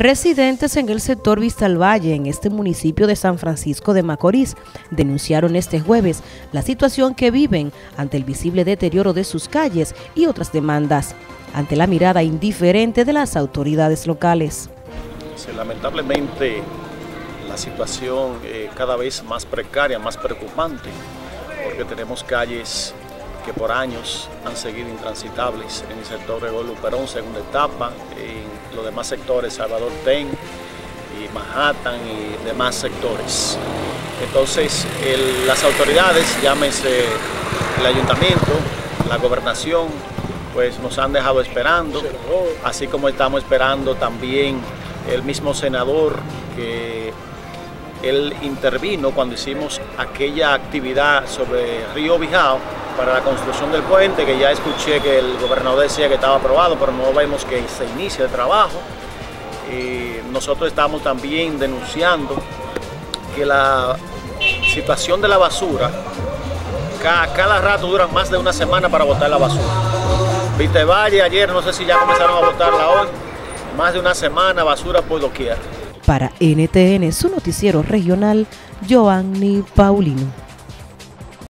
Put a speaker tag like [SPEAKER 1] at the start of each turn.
[SPEAKER 1] Residentes en el sector Vista al Valle, en este municipio de San Francisco de Macorís, denunciaron este jueves la situación que viven ante el visible deterioro de sus calles y otras demandas, ante la mirada indiferente de las autoridades locales.
[SPEAKER 2] lamentablemente la situación eh, cada vez más precaria, más preocupante, porque tenemos calles que por años han seguido intransitables en el sector de Luperón, segunda etapa, en los demás sectores, Salvador Ten y Manhattan y demás sectores. Entonces, las autoridades, llámese el ayuntamiento, la gobernación, pues nos han dejado esperando, así como estamos esperando también el mismo senador que él intervino cuando hicimos aquella actividad sobre Río Bijao para la construcción del puente, que ya escuché que el gobernador decía que estaba aprobado, pero no vemos que se inicie el trabajo. nosotros estamos también denunciando que la situación de la basura, cada, cada rato duran más de una semana para botar la basura. Viste Valle ayer, no sé si ya comenzaron a botarla hoy, más de una semana basura por doquier.
[SPEAKER 1] Para NTN, su noticiero regional, Joanny Paulino.